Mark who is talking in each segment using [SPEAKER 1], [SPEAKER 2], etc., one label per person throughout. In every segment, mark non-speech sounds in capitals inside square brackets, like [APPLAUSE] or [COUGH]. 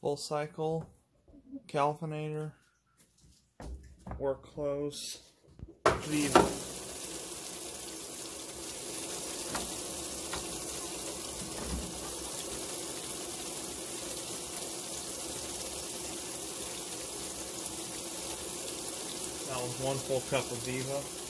[SPEAKER 1] full cycle, Kelvinator, work close, Viva. That was one full cup of Viva.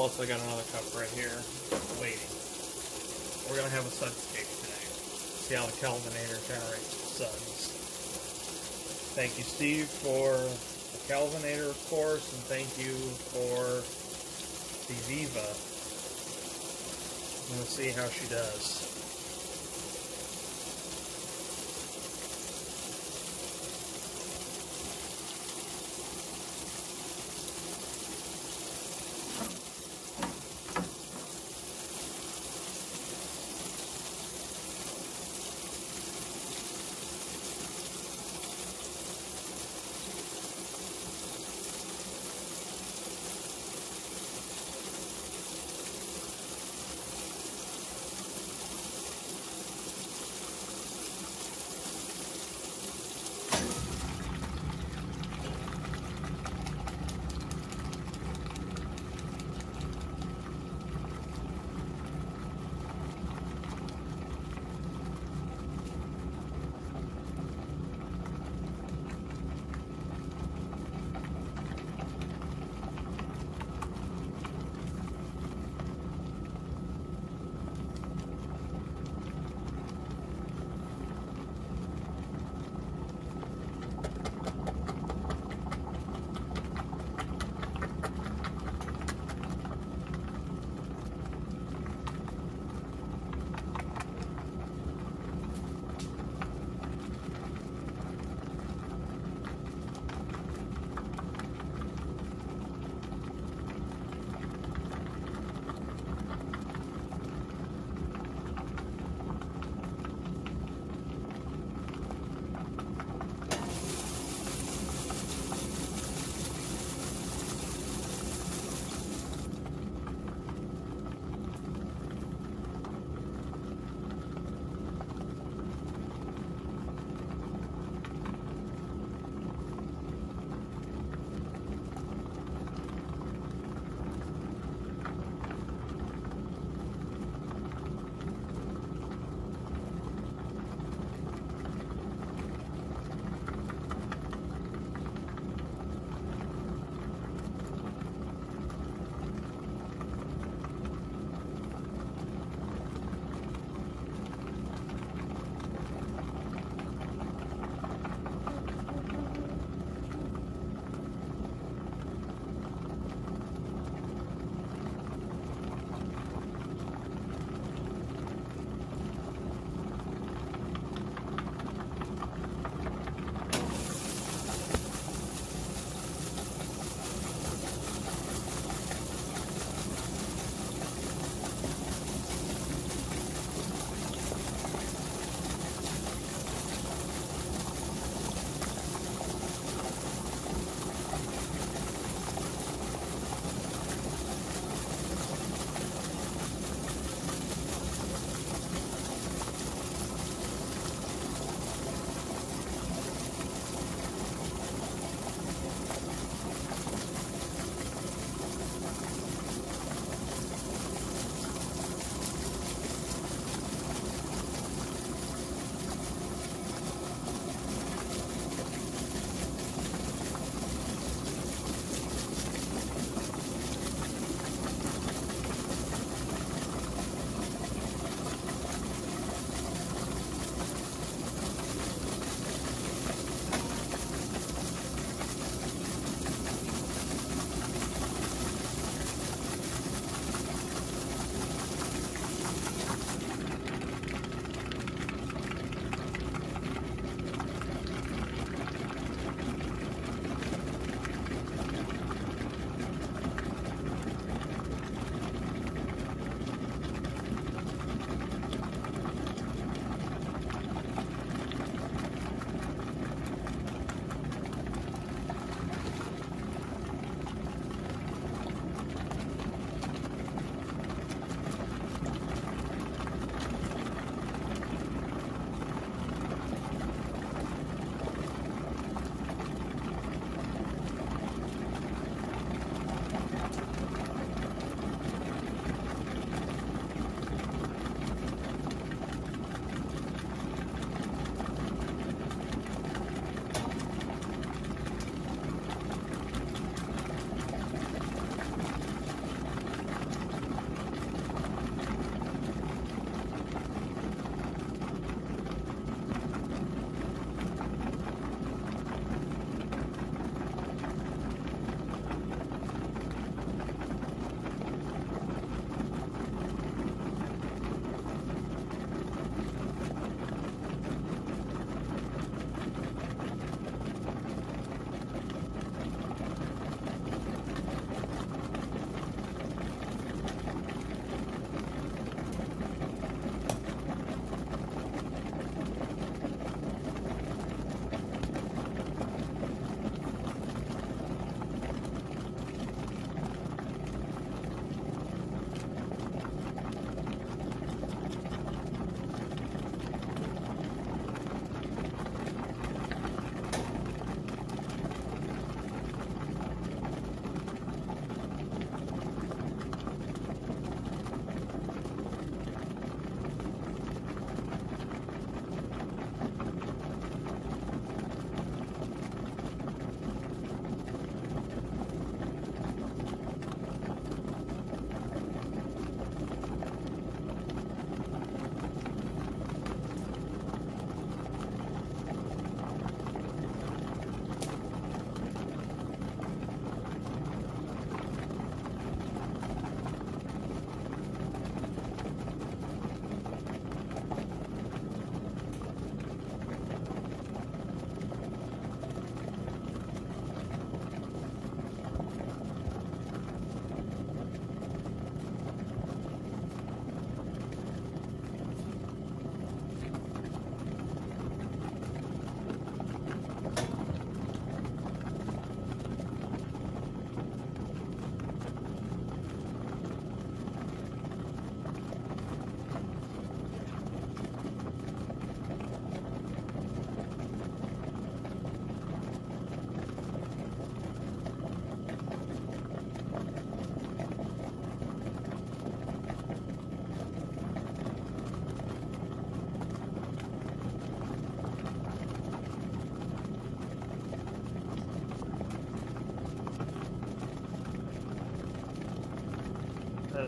[SPEAKER 1] Plus, I got another cup right here waiting. We're gonna have a sudscape today. See how the Kelvinator generates suds. Thank you, Steve, for the Kelvinator, of course, and thank you for the Viva. Gonna see how she does.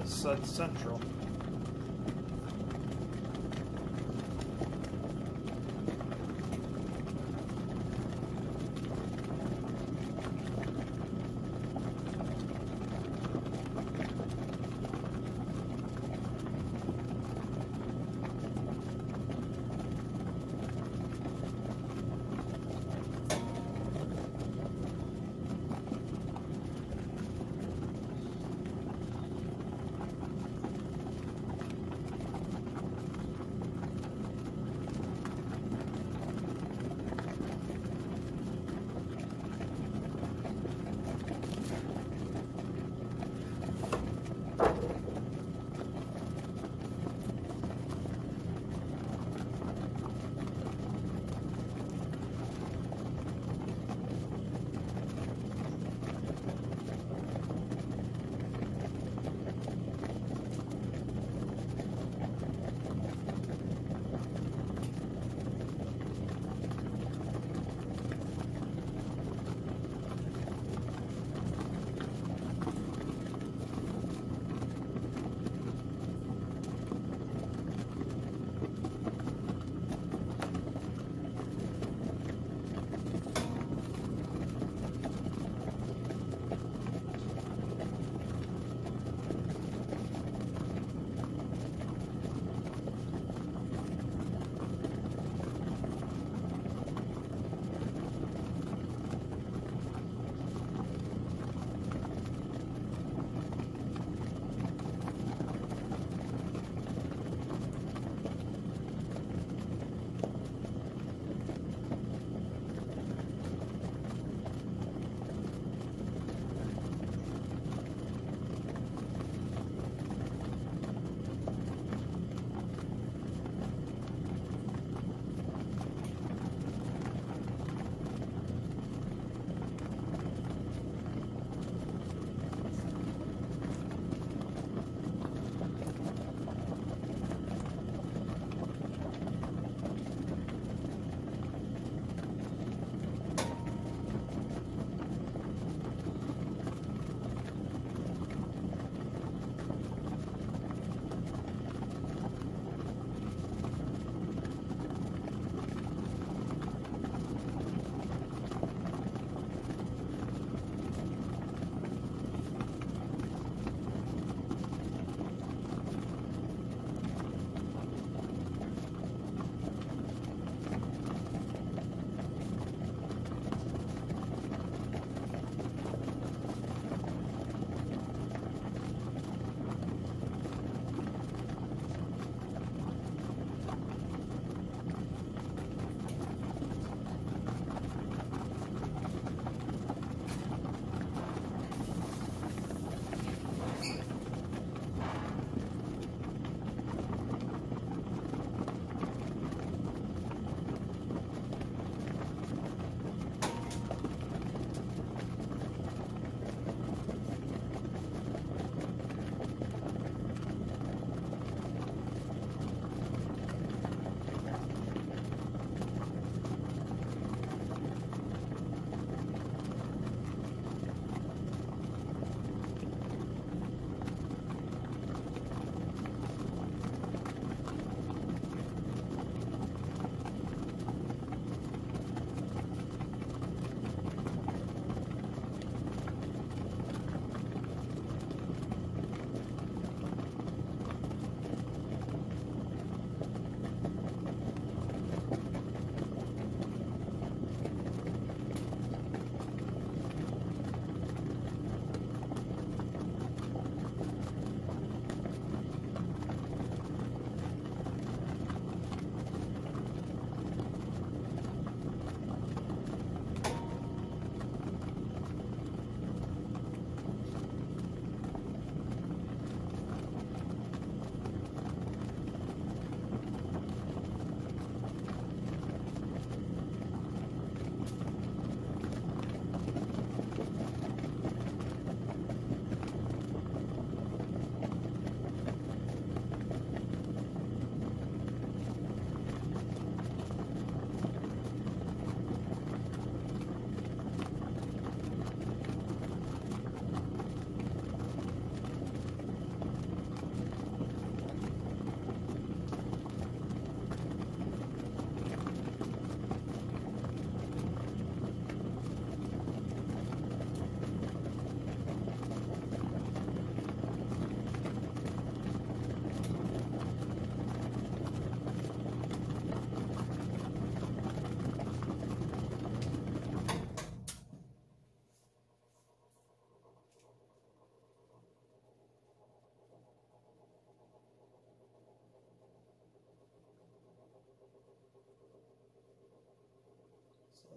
[SPEAKER 1] Central.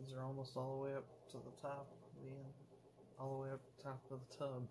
[SPEAKER 1] These are almost all the way up to the top, of the end, all the way up top of the tub.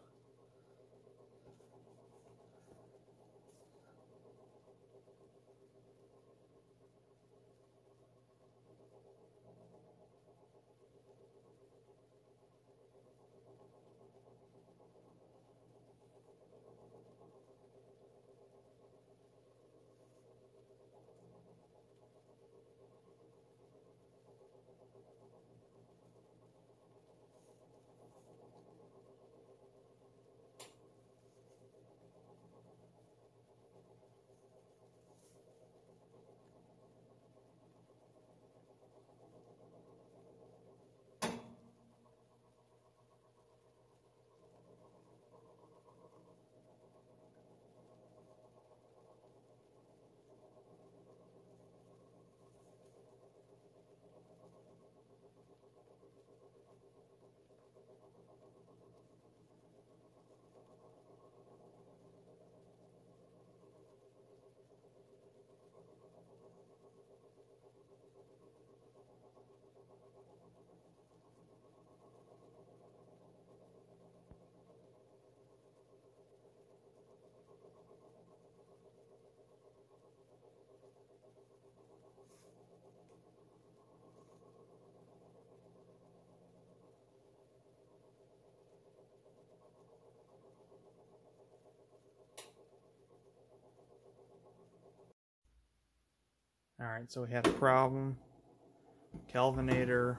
[SPEAKER 1] Alright, so we had a problem. Kelvinator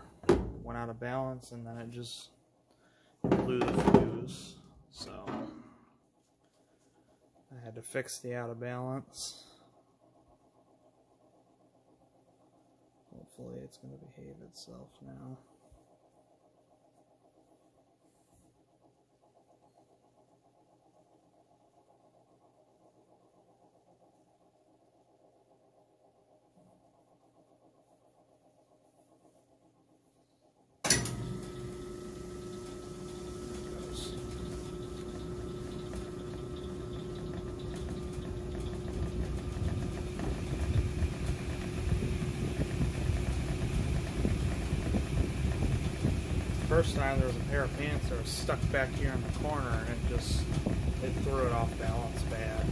[SPEAKER 1] went out of balance and then it just blew the fuse. So I had to fix the out of balance. Hopefully it's going to behave itself now. First time there was a pair of pants that was stuck back here in the corner and it just it threw it off balance bad.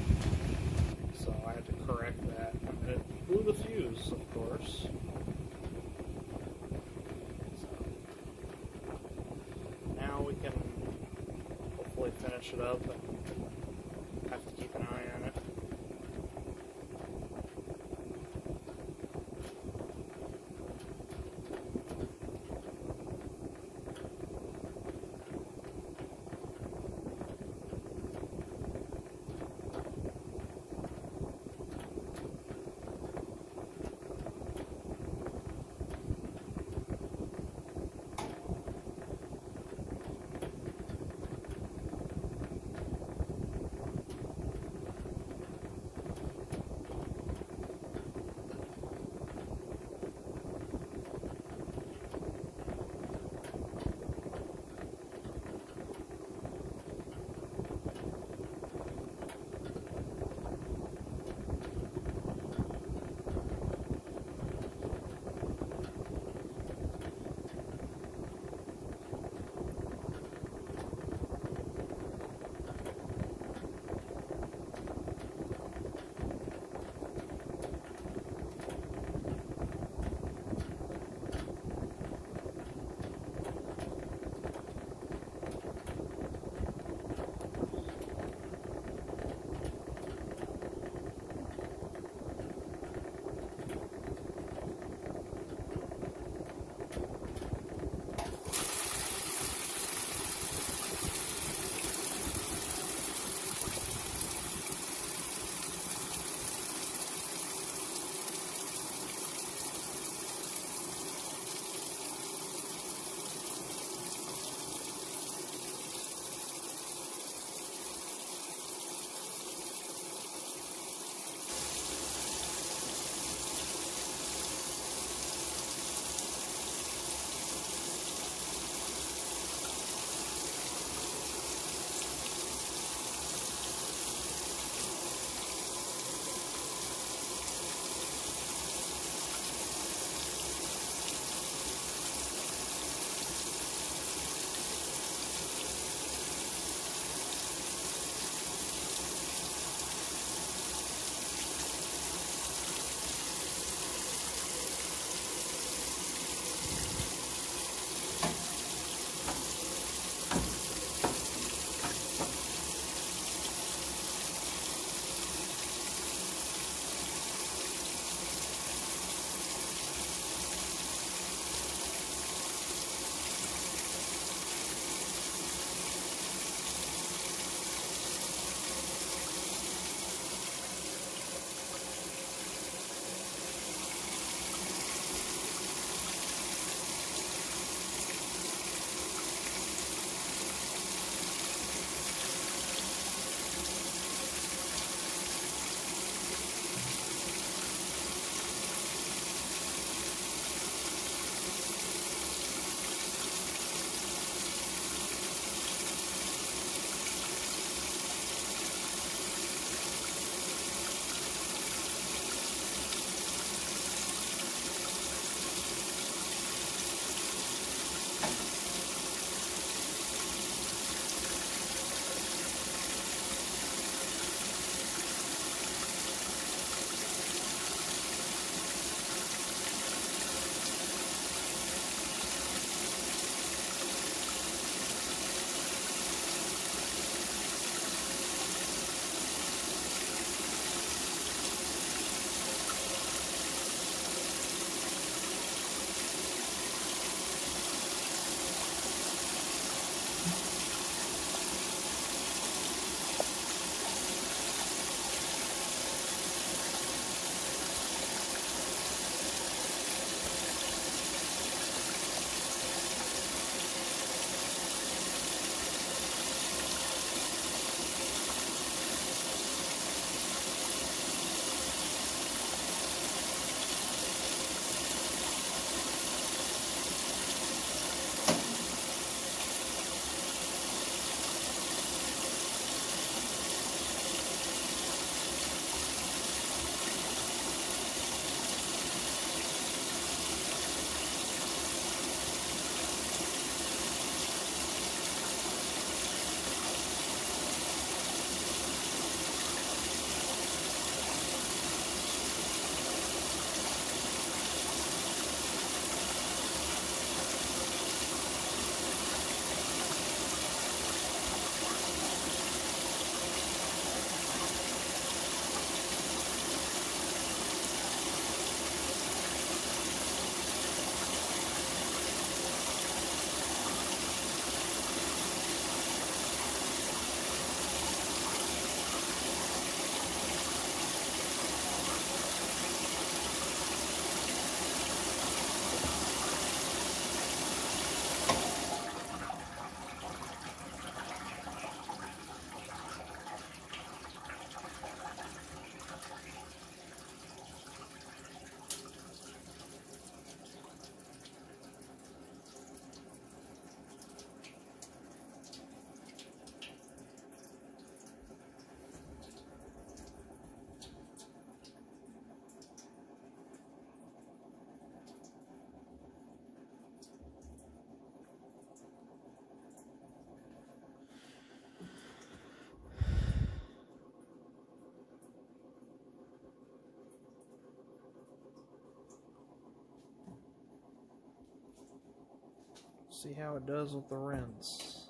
[SPEAKER 1] See how it does with the rinse.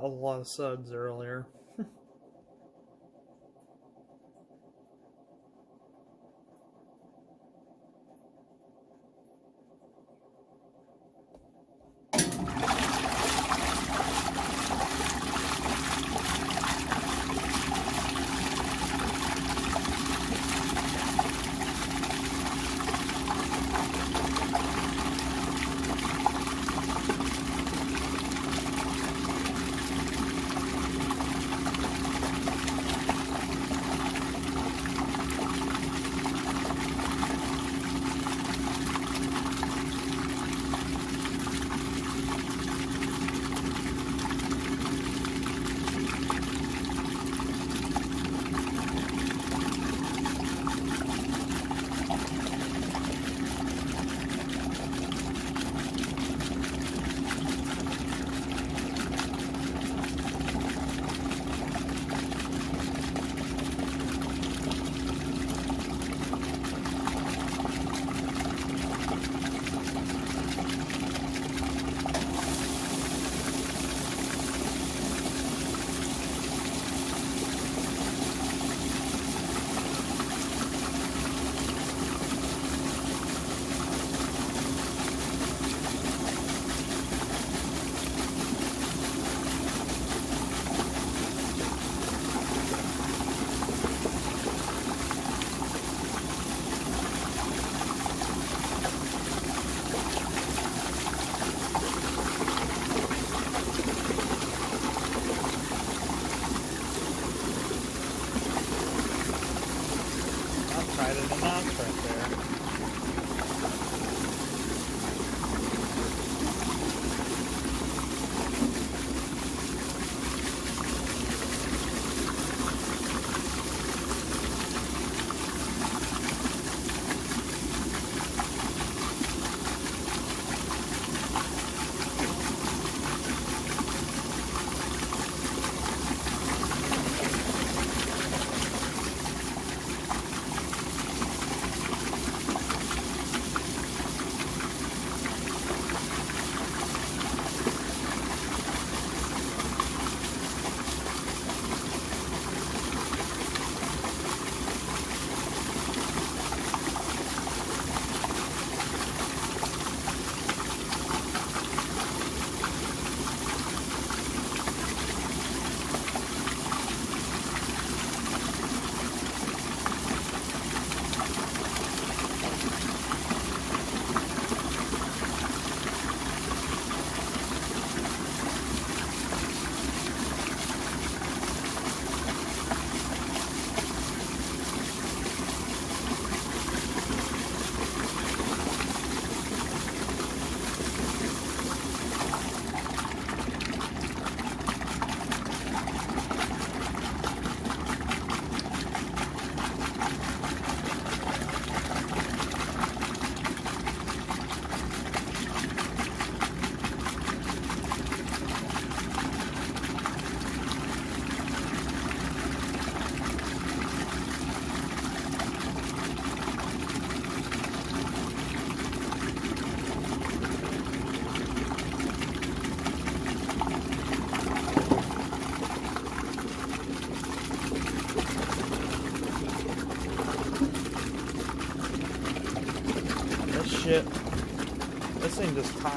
[SPEAKER 1] A lot of suds earlier.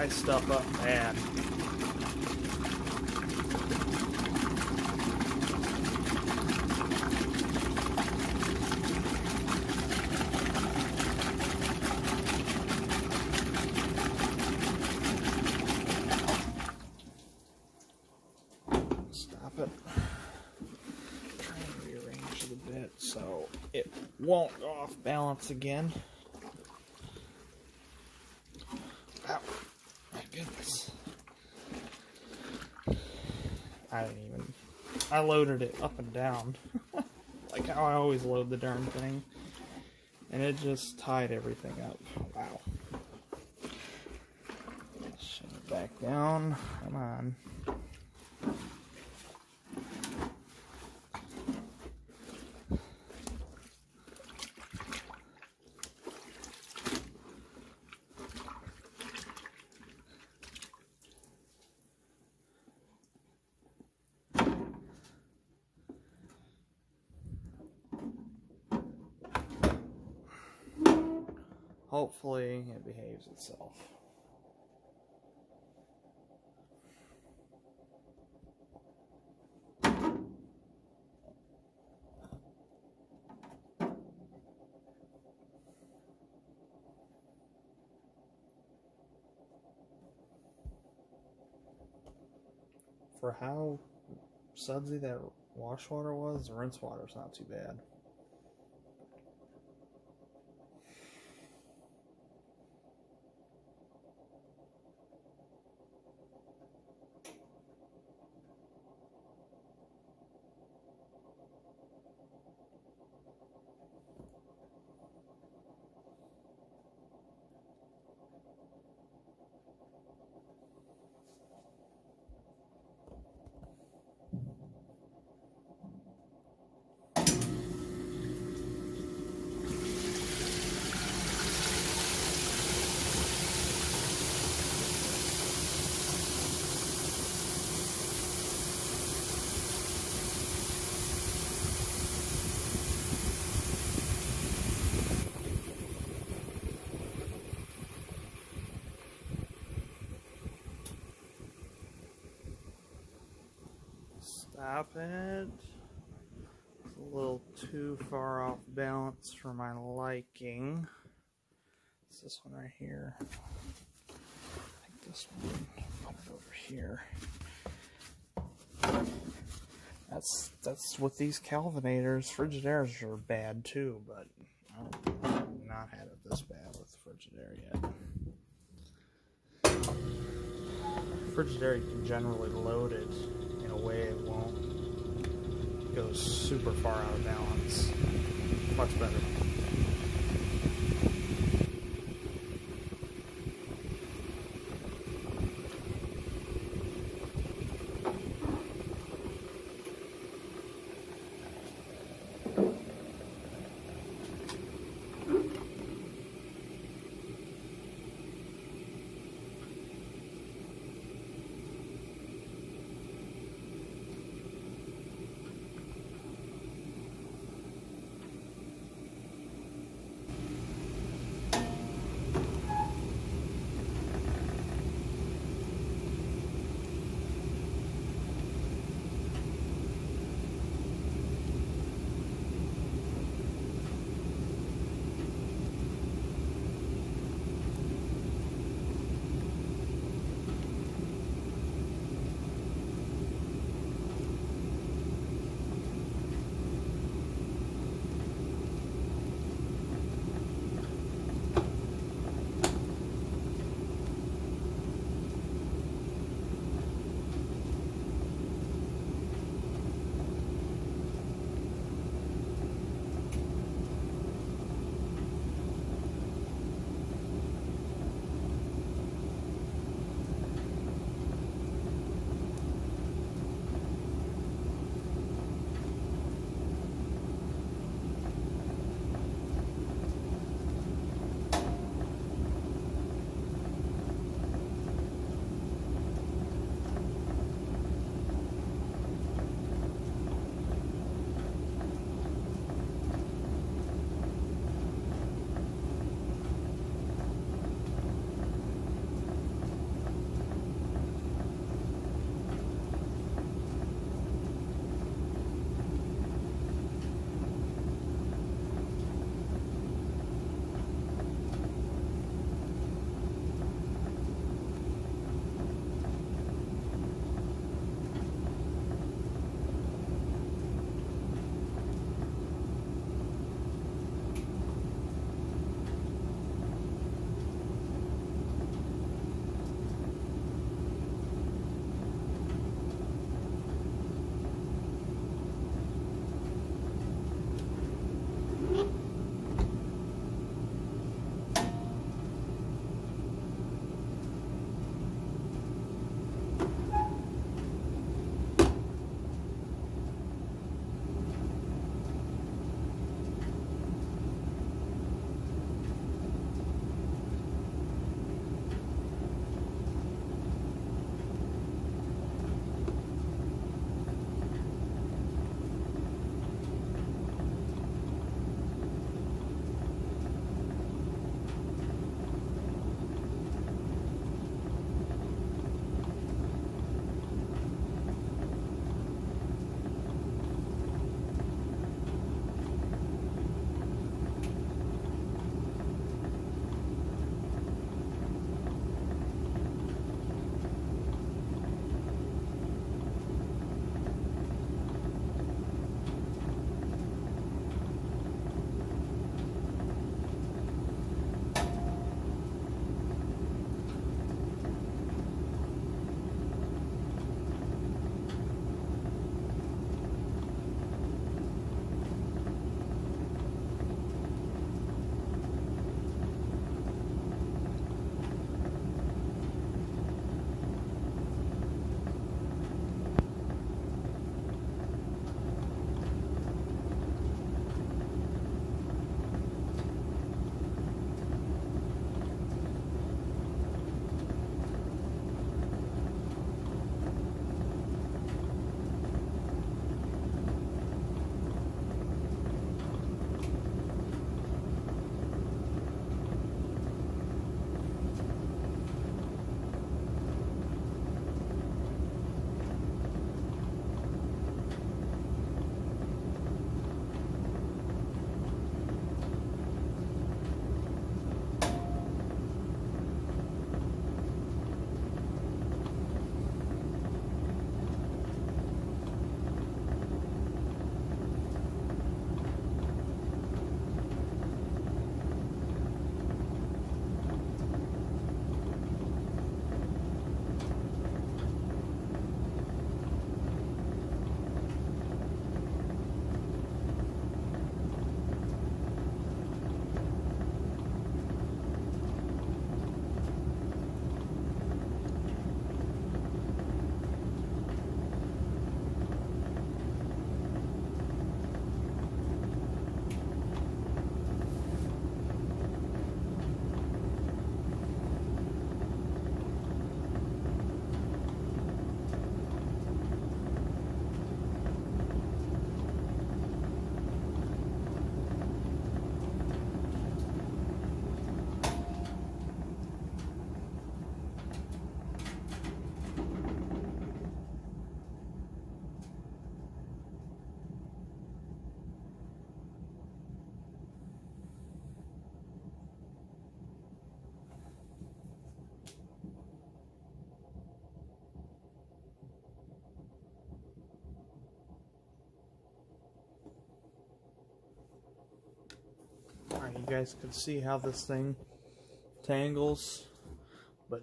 [SPEAKER 1] Thing stuff up bad. Stop it. Try and rearrange it a bit so it won't go off balance again. I didn't even. I loaded it up and down. [LAUGHS] like how I always load the darn thing. And it just tied everything up. Wow. Shut it back down. Come on. hopefully it For how sudsy that wash water was, the rinse water's not too bad. It. It's a little too far off balance for my liking. It's this one right here. I think this one. Put it over here. That's that's what these Kelvinators, Frigidaires are bad too, but I've not had it this bad with Frigidaire yet. Frigidaire can generally load it in a way it won't go super far out of balance. Much better. You guys could see how this thing tangles, but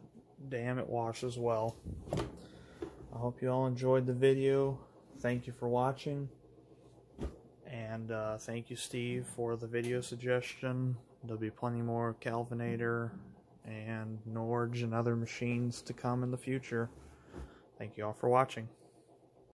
[SPEAKER 1] damn, it washes well. I hope you all enjoyed the video. Thank you for watching. And uh, thank you, Steve, for the video suggestion. There'll be plenty more Kelvinator and Norge and other machines to come in the future. Thank you all for watching.